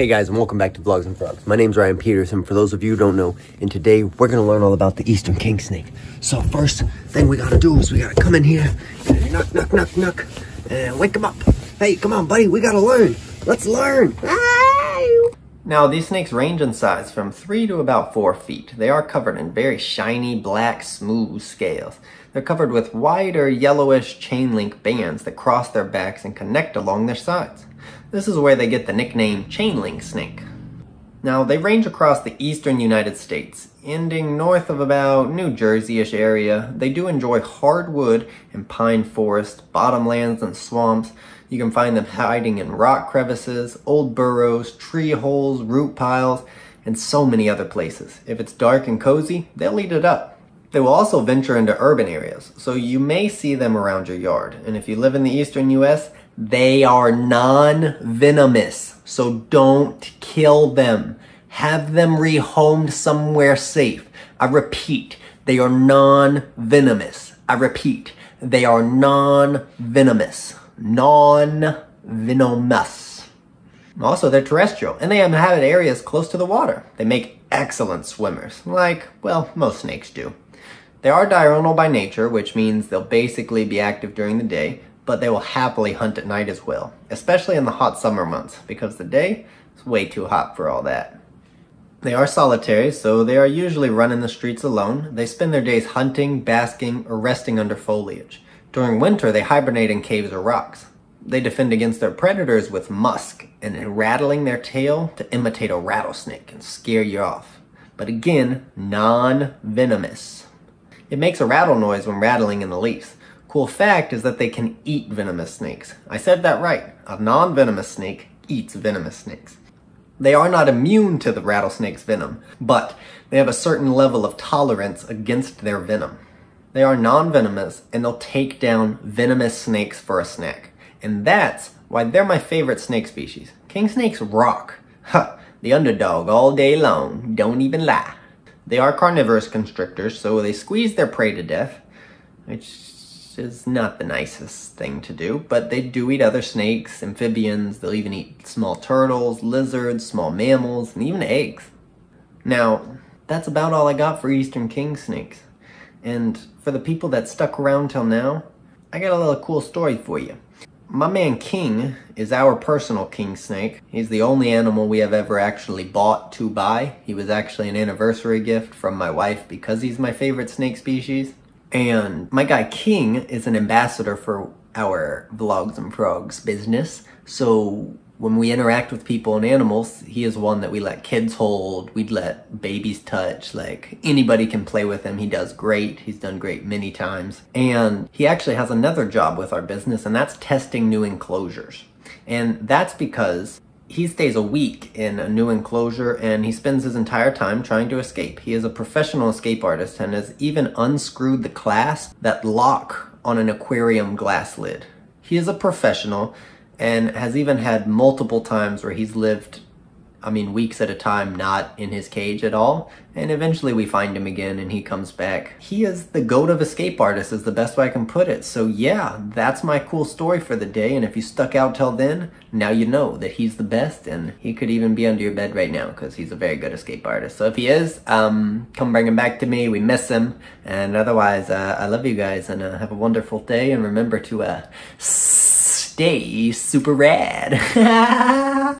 Hey guys, and welcome back to Vlogz and Frogz. My name's Ryan Peterson. For those of you who don't know, and today we're gonna learn all about the Eastern King Snake. So first thing we gotta do is we gotta come in here, knock, knock, knock, knock, and wake him up. Hey, come on, buddy, we gotta learn. Let's learn. Now, these snakes range in size from 3 to about 4 feet. They are covered in very shiny, black, smooth scales. They're covered with wider, yellowish chain link bands that cross their backs and connect along their sides. This is where they get the nickname chain link snake. Now, they range across the eastern United States, ending north of about New Jersey-ish area. They do enjoy hardwood and pine forest, bottomlands and swamps. You can find them hiding in rock crevices, old burrows, tree holes, root piles, and so many other places. If it's dark and cozy, they'll eat it up. They will also venture into urban areas, so you may see them around your yard. And if you live in the eastern US, they are non-venomous, so don't kill them. Have them rehomed somewhere safe. I repeat, they are non-venomous. I repeat, they are non-venomous. Non-venomous. Also, they're terrestrial, and they inhabit areas close to the water. They make excellent swimmers, like, well, most snakes do. They are diurnal by nature, which means they'll basically be active during the day, but they will happily hunt at night as well, especially in the hot summer months, because the day is way too hot for all that. They are solitary, so they are usually running the streets alone. They spend their days hunting, basking, or resting under foliage. During winter, they hibernate in caves or rocks. They defend against their predators with musk and rattling their tail to imitate a rattlesnake and scare you off. But again, non-venomous. It makes a rattle noise when rattling in the leaves. Cool fact is that they can eat venomous snakes. I said that right. A non-venomous snake eats venomous snakes. They are not immune to the rattlesnake's venom, but they have a certain level of tolerance against their venom. They are non-venomous and they'll take down venomous snakes for a snack. And that's why they're my favorite snake species. King snakes rock. Ha! The underdog all day long. Don't even lie. They are carnivorous constrictors, so they squeeze their prey to death, which is not the nicest thing to do, but they do eat other snakes, amphibians, they'll even eat small turtles, lizards, small mammals, and even eggs. Now, that's about all I got for eastern king snakes. And for the people that stuck around till now, I got a little cool story for you. My man King is our personal king snake. He's the only animal we have ever actually bought to buy. He was actually an anniversary gift from my wife because he's my favorite snake species. And my guy King is an ambassador for our Vlogz and Frogz business. So when we interact with people and animals, he is one that we let kids hold, we'd let babies touch, like anybody can play with him. He does great. He's done great many times. And he actually has another job with our business and that's testing new enclosures. And that's because he stays a week in a new enclosure and he spends his entire time trying to escape. He is a professional escape artist and has even unscrewed the clasp that lock on an aquarium glass lid. He is a professional and has even had multiple times where he's lived I mean, weeks at a time not in his cage at all. And eventually we find him again and he comes back. He is the goat of escape artists is the best way I can put it. So yeah, that's my cool story for the day. And if you stuck out till then, now you know that he's the best and he could even be under your bed right now because he's a very good escape artist. So if he is, um, come bring him back to me. We miss him. And otherwise, uh, I love you guys and uh, have a wonderful day. And remember to uh, stay super rad.